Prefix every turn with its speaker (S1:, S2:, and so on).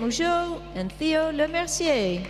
S1: Mougeot and Theo Lemercier.